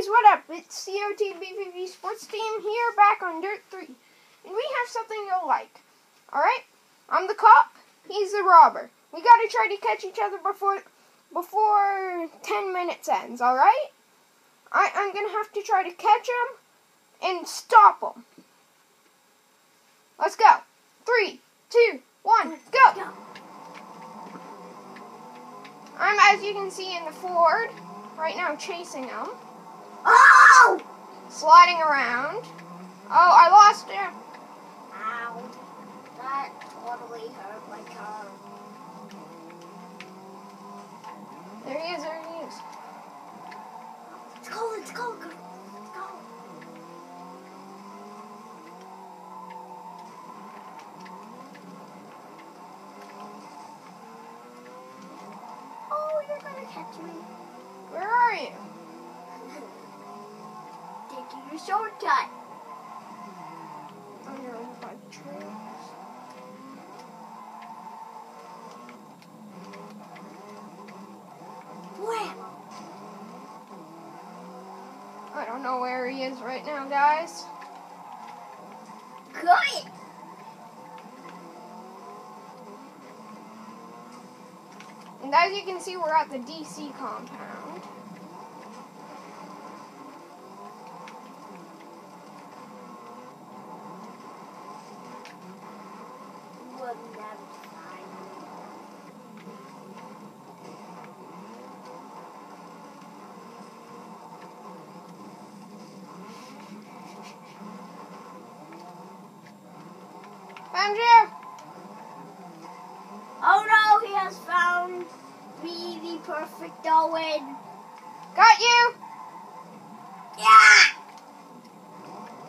guys, what up? It's COTBVV Sports Team here back on Dirt 3. And we have something you'll like. Alright? I'm the cop, he's the robber. We gotta try to catch each other before before 10 minutes ends, alright? I'm gonna have to try to catch him and stop him. Let's go. Three, two, one, go! I'm, as you can see, in the Ford right now chasing him. Oh! sliding around. Oh, I lost him. Ow. That totally hurt my car. There he is, there he is. Let's go, let's go. Let's go. Oh, you're gonna catch me. Where are you? Taking a shortcut. You're over by. Wham! I don't know where he is right now, guys. Good. And as you can see, we're at the DC compound. Would never find me. Found you! Oh no, he has found me the perfect Owen. Got you! Yeah!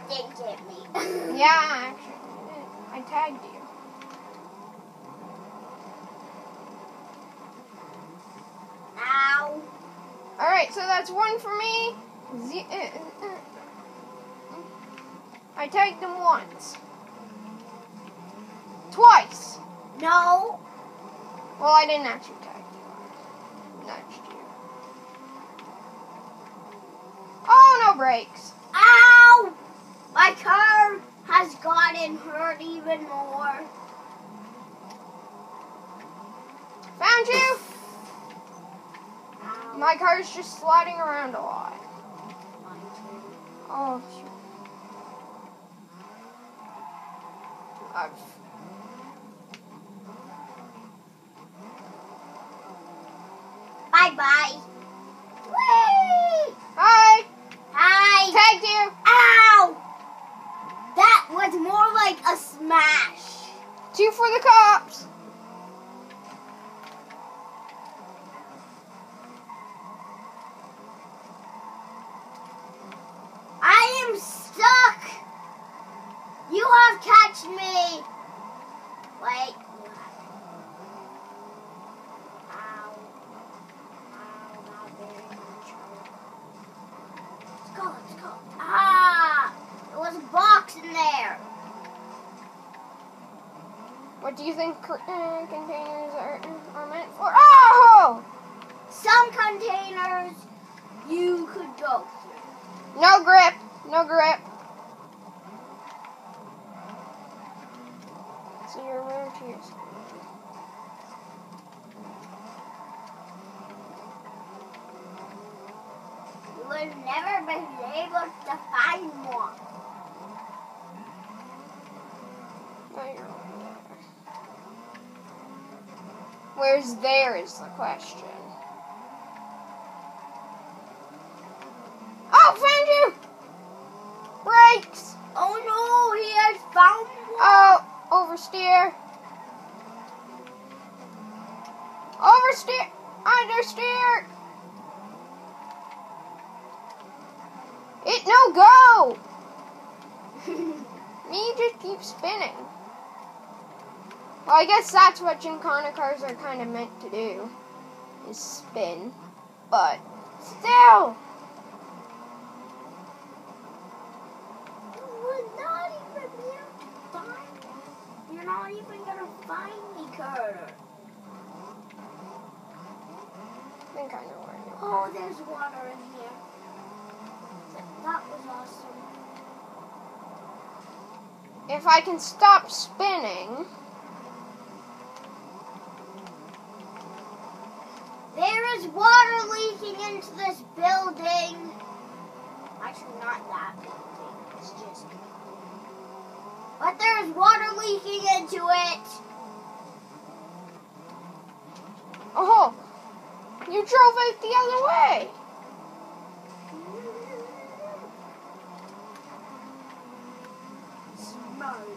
Didn't get me. Yeah, actually, I tagged you. Ow. Alright, so that's one for me. Uh, uh, uh. I tagged him once. No. Well, I didn't actually tag you. Nudged you. Oh, no brakes. Ow! My car has gotten hurt even more. Found you. My is just sliding around a lot. Oh, shoot. I've Bye bye. Whee! Hi! Hi. Tagged you! Ow! That was more like a smash. Two for the cops! I am stuck. You have catch me. Wait. Ow. Ow, not very much. Let's go, let's go. Ah! There was a box in there. What do you think uh, containers are, are meant for? Oh! Some containers you could go through. No grip. No grip. So you're to your You would never be able to find one. Where's there is the question. Oh, found you! Brakes! Oh no, he has found one. Oh, oversteer. Oversteer! Understeer! It no go! Me just keep spinning. Well, I guess that's what Gymkhana cars are kind of meant to do, is spin. But still. We're not even here to You're not even gonna find me, Carter. I think I know where you are. Oh, there's water in here. That was awesome. If I can stop spinning. There is water leaking into this building. Actually, not that building. It's just. But there is water leaking into it. Oh, you drove it the other way. Smart.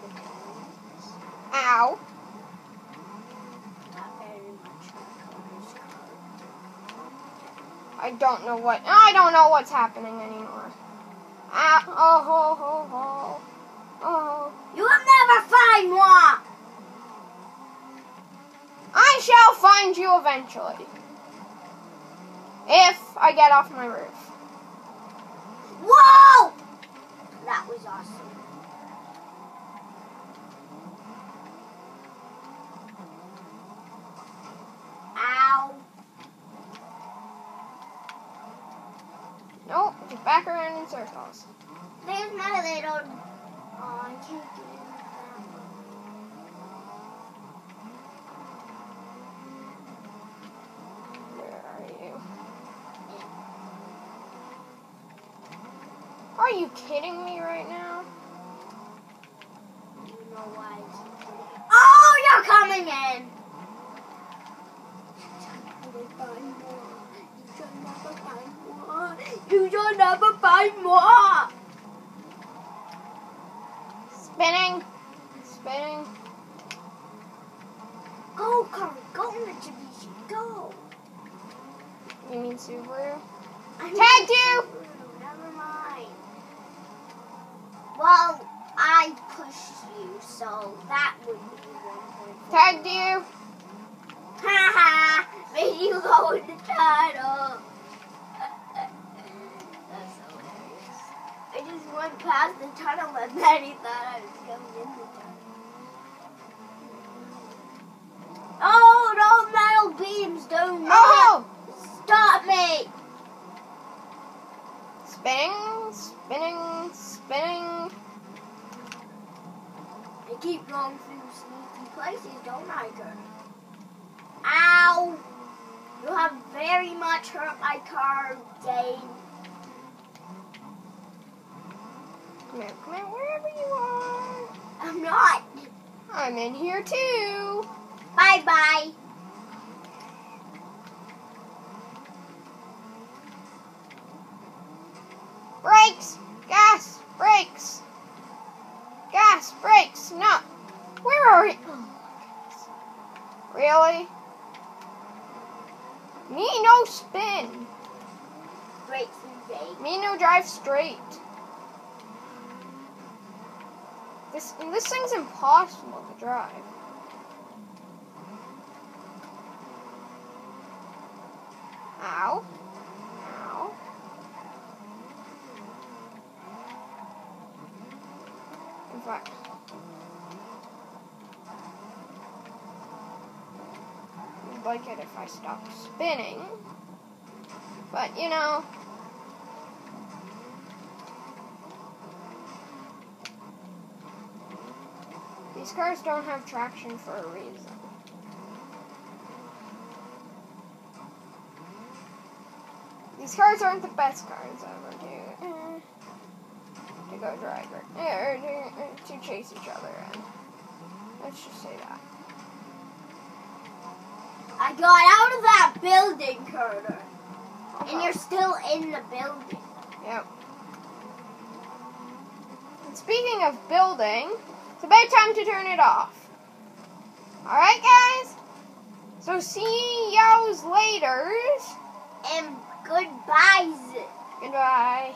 Ow. Not very much like this car. I don't know what. I don't know what's happening anymore. Ow. Oh, ho, ho, ho. Oh. You will never find one. I shall find you eventually. If I get off my roof. Whoa! That was awesome. Ow. Nope, just back around in circles. There's my little. Oh, I can't get in that. Where are you? Are you kidding me right now? Oh, you're coming in. You shall never find more. Spinning. Spinning. Go, car, go, Mitsubishi, go. You mean Subaru? I Tagged you. Never mind. Well, I pushed you, so that would be one. Tagged you. Made you go in the tunnel. That's hilarious. I just went past the tunnel and then he thought I was coming in the tunnel. Oh, no metal beams do not Oh! stop me! Spinning, spinning, spinning. I keep going through sneaky places, don't I, girl? Ow! You have very much hurt my car, Dane. Come here, come here, wherever you are. I'm not. I'm in here too. Bye bye. Brakes! Gas! Brakes! Gas! Brakes! No! Where are you? Oh. Really? Me no spin. And Me no drive straight. This this thing's impossible to drive. Ow. Ow. In fact. Like it if I stopped spinning. But, you know. These cars don't have traction for a reason. These cars aren't the best cars ever to, to go drive or, eh, to chase each other in. Let's just say that. I got out of that building, Carter. And you're still in the building. Yep. And speaking of building, it's about time to turn it off. Alright, guys? So, see yous later. And goodbyes. Goodbye.